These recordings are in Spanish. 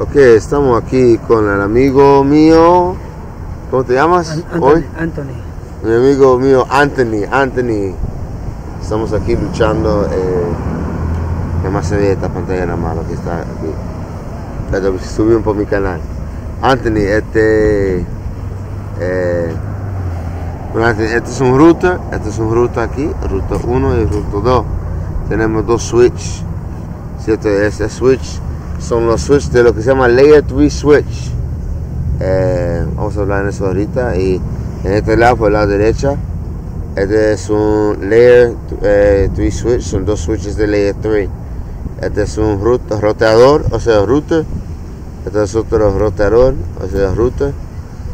Ok, estamos aquí con el amigo mío. ¿Cómo te llamas An- Anthony, hoy? Anthony. Mi amigo mío, Anthony. Anthony. Estamos aquí luchando. Eh, que más se ve esta pantalla nada más, lo que está aquí. Pero subí un poco mi canal. Anthony, este. Eh, bueno, este es un router. Este es un router aquí. Router 1 y router 2. Tenemos dos switch. ¿Cierto? Este switch son los switch de lo que se llama Layer 3 Switch. Eh, vamos a hablar en eso ahorita. Y en este lado, por el lado derecha, este es un Layer 3 Switch. Son dos switches de Layer 3. Este es un roteador, o sea, router. Este es otro roteador, o sea, router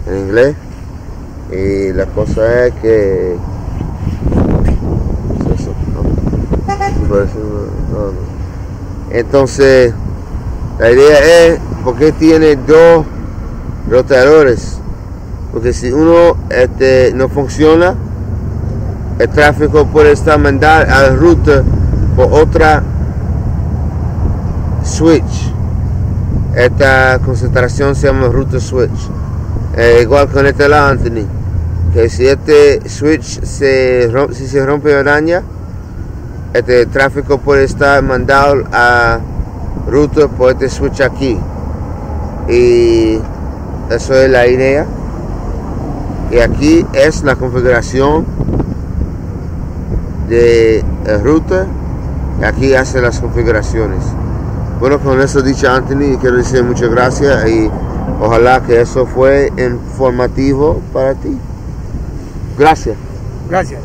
en inglés. Y la cosa es que. Entonces, la idea es, ¿por qué tiene dos roteadores? Porque si uno este, no funciona, el tráfico puede estar mandado al router por otra switch. Esta concentración se llama router switch. Eh, igual con este lado, Anthony. Que si este switch se rompe, si se rompe o daña, este tráfico puede estar mandado a router este switch aquí. Y eso es la idea. Y aquí es la configuración de el router. Y aquí hace las configuraciones. Bueno, con eso dicho Anthony, quiero decir muchas gracias y ojalá que eso fue informativo para ti. Gracias. Gracias.